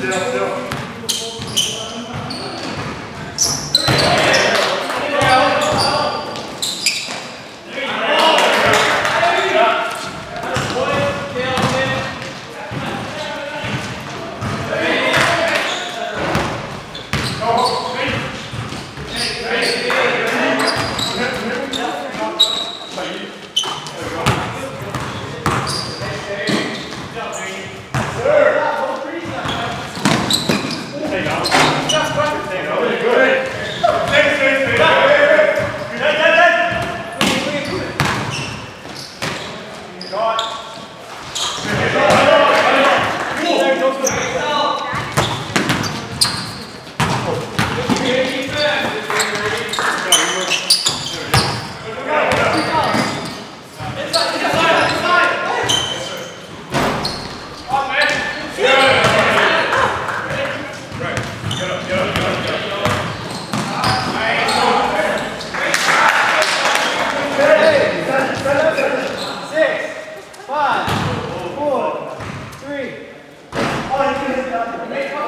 для Obrigado.